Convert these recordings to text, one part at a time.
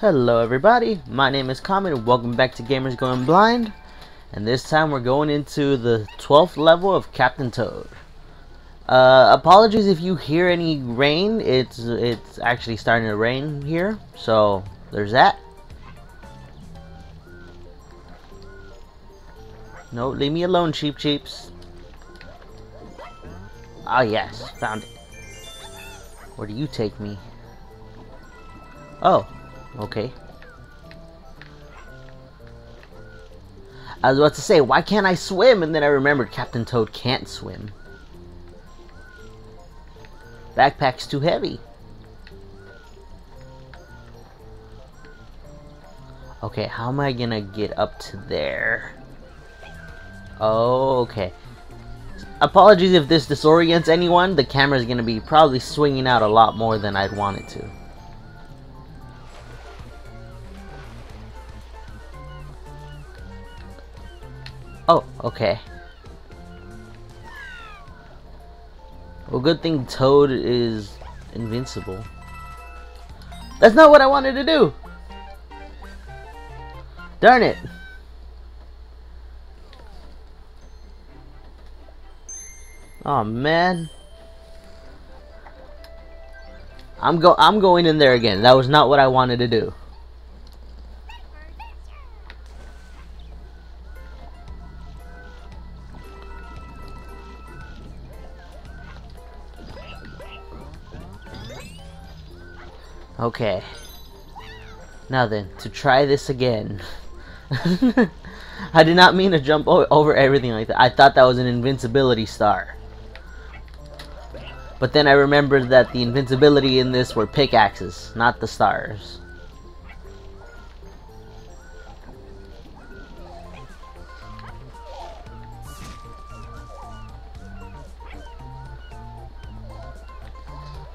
Hello everybody, my name is Comet and welcome back to Gamers Going Blind. And this time we're going into the 12th level of Captain Toad. Uh, apologies if you hear any rain, it's it's actually starting to rain here, so there's that. No, leave me alone, Cheep Cheeps. Ah yes, found it. Where do you take me? Oh, okay. I was about to say, why can't I swim? And then I remembered Captain Toad can't swim. Backpack's too heavy. Okay, how am I gonna get up to there? Oh, okay. Apologies if this disorients anyone. The camera is gonna be probably swinging out a lot more than I'd want it to. Okay. Well, good thing Toad is invincible. That's not what I wanted to do! Darn it! Oh man. I'm go I'm going in there again. That was not what I wanted to do. Okay. Now then, to try this again. I did not mean to jump over everything like that. I thought that was an invincibility star. But then I remembered that the invincibility in this were pickaxes, not the stars.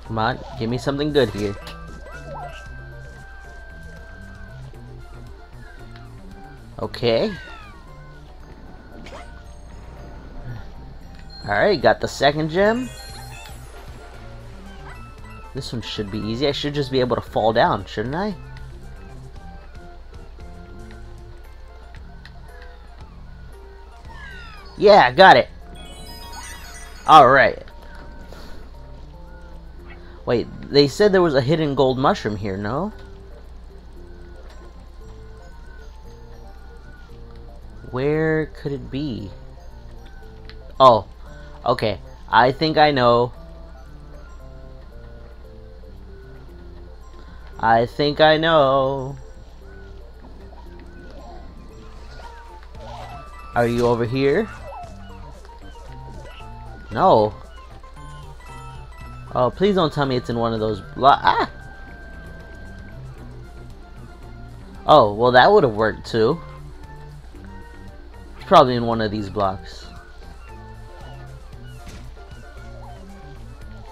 Come on, give me something good here. Okay. Alright, got the second gem. This one should be easy. I should just be able to fall down, shouldn't I? Yeah, got it. Alright. Wait, they said there was a hidden gold mushroom here, no? Where could it be? Oh, okay. I think I know. I think I know. Are you over here? No. Oh, please don't tell me it's in one of those Ah! Oh, well that would have worked too probably in one of these blocks.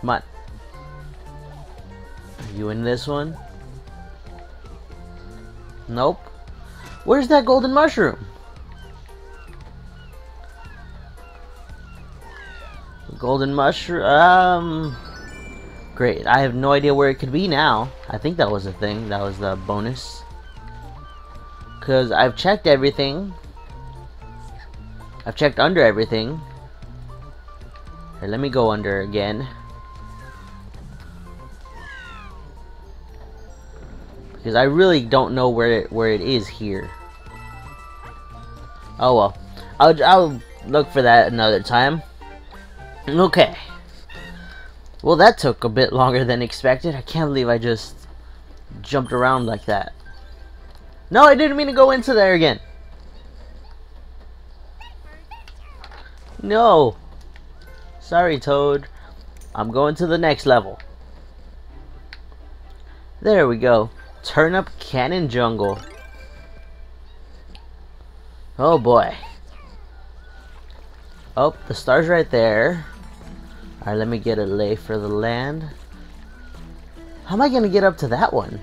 Come on. Are you in this one? Nope. Where's that golden mushroom? Golden mushroom, um... Great, I have no idea where it could be now. I think that was a thing, that was the bonus. Because I've checked everything, I've checked under everything. Here, let me go under again. Because I really don't know where it, where it is here. Oh well. I'll, I'll look for that another time. Okay. Well, that took a bit longer than expected. I can't believe I just jumped around like that. No, I didn't mean to go into there again. No! Sorry, Toad. I'm going to the next level. There we go. Turnip Cannon Jungle. Oh boy. Oh, the star's right there. Alright, let me get a lay for the land. How am I going to get up to that one?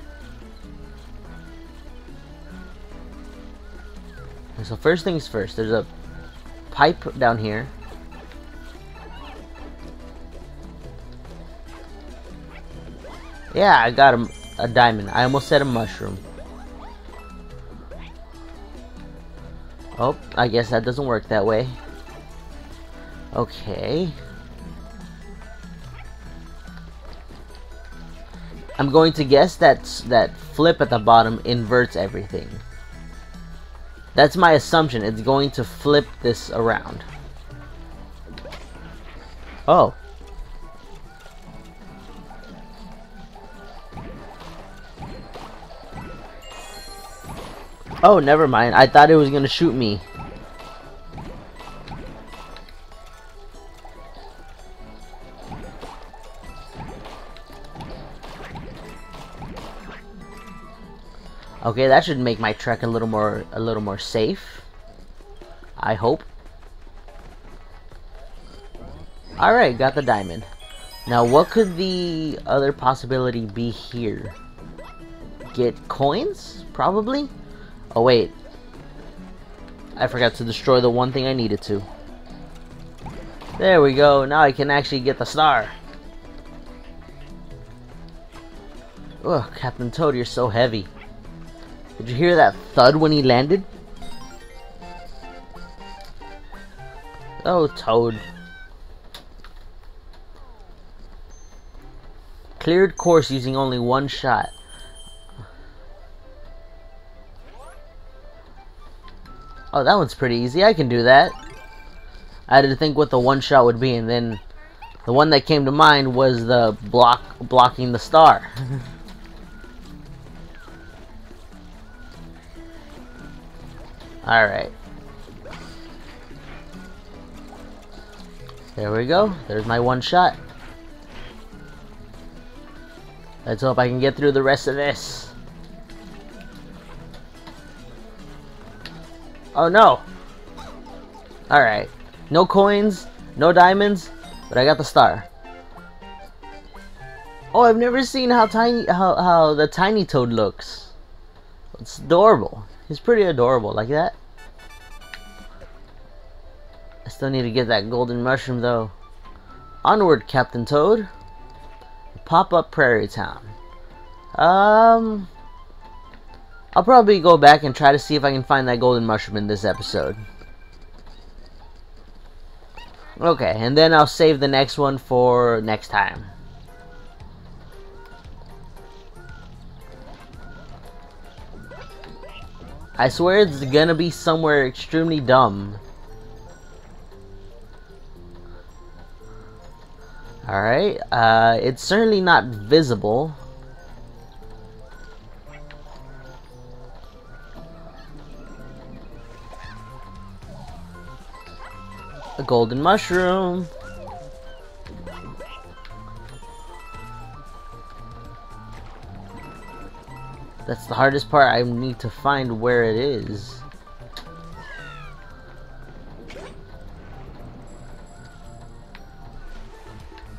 So first things first, there's a pipe down here. Yeah, I got a, a diamond. I almost said a mushroom. Oh, I guess that doesn't work that way. Okay. I'm going to guess that that flip at the bottom inverts everything. That's my assumption. It's going to flip this around. Oh. Oh, never mind. I thought it was going to shoot me. Okay, that should make my trek a little more a little more safe. I hope. Alright, got the diamond. Now what could the other possibility be here? Get coins? Probably? Oh wait. I forgot to destroy the one thing I needed to. There we go. Now I can actually get the star. Ugh, Captain Toad, you're so heavy. Did you hear that thud when he landed? Oh, Toad. Cleared course using only one shot. Oh, that one's pretty easy. I can do that. I had to think what the one shot would be, and then the one that came to mind was the block blocking the star. Alright. There we go. There's my one shot. Let's hope I can get through the rest of this. Oh no! Alright. No coins, no diamonds, but I got the star. Oh, I've never seen how tiny how, how the tiny toad looks. It's adorable. He's pretty adorable like that. I still need to get that golden mushroom though. Onward, Captain Toad. Pop-up Prairie Town. Um, I'll probably go back and try to see if I can find that golden mushroom in this episode. Okay, and then I'll save the next one for next time. I swear it's gonna be somewhere extremely dumb. Alright, uh, it's certainly not visible. A golden mushroom. That's the hardest part. I need to find where it is.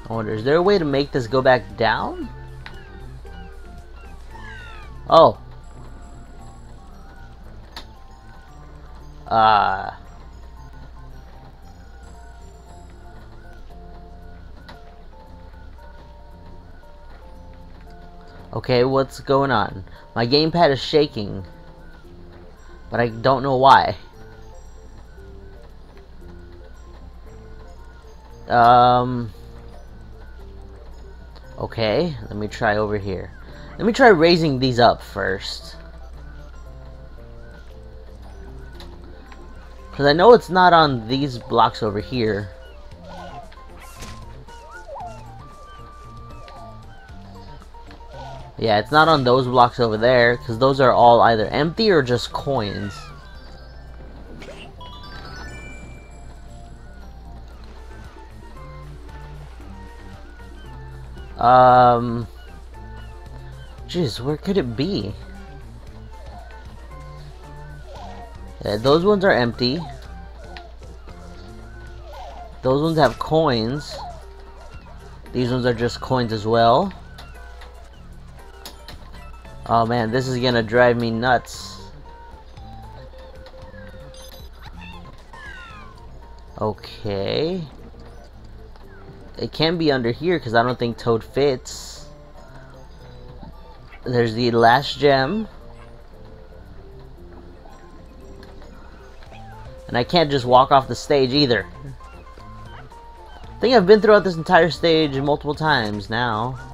I wonder, is there a way to make this go back down? Oh. Ah. Uh. Okay, what's going on? My gamepad is shaking. But I don't know why. Um... Okay, let me try over here. Let me try raising these up first. Because I know it's not on these blocks over here. Yeah, it's not on those blocks over there, because those are all either empty or just coins. Um... Jeez, where could it be? Yeah, those ones are empty. Those ones have coins. These ones are just coins as well. Oh man, this is gonna drive me nuts. Okay. It can be under here because I don't think Toad fits. There's the last gem. And I can't just walk off the stage either. I think I've been throughout this entire stage multiple times now.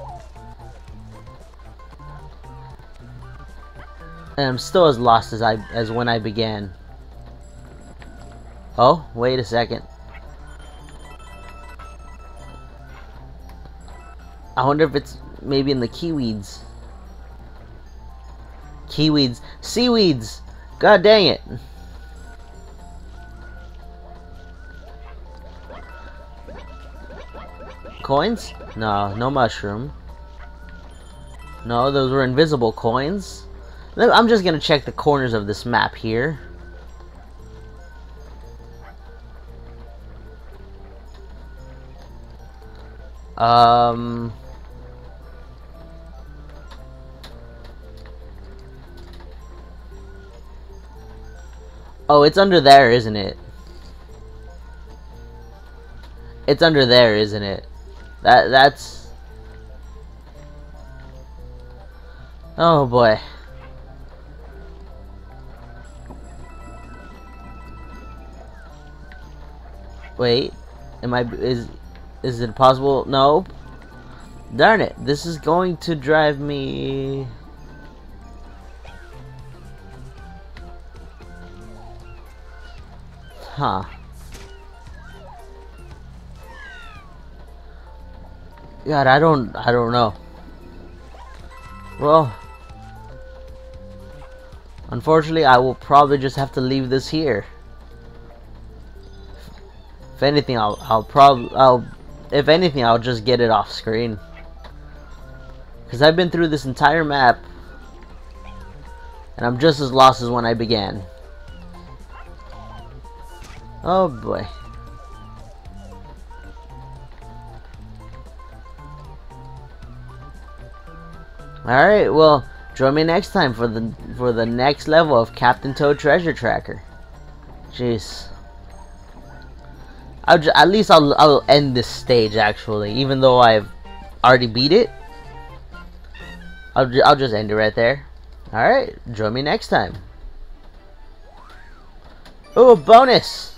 And I'm still as lost as I as when I began. Oh, wait a second. I wonder if it's maybe in the kiwis. Kiwis. Seaweeds! God dang it! Coins? No, no mushroom. No, those were invisible coins. I'm just gonna check the corners of this map here. Um... Oh, it's under there, isn't it? It's under there, isn't it? That that's Oh boy. Wait. Am I is is it possible? No. Darn it. This is going to drive me Huh. God, I don't, I don't know. Well, unfortunately, I will probably just have to leave this here. If anything, I'll, I'll probably, I'll, if anything, I'll just get it off screen. Because I've been through this entire map, and I'm just as lost as when I began. Oh boy. Alright, well, join me next time for the for the next level of Captain Toad Treasure Tracker. Jeez. I'll at least I'll, I'll end this stage actually, even though I've already beat it. I'll, I'll just end it right there. Alright, join me next time. Oh, bonus!